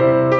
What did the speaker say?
you.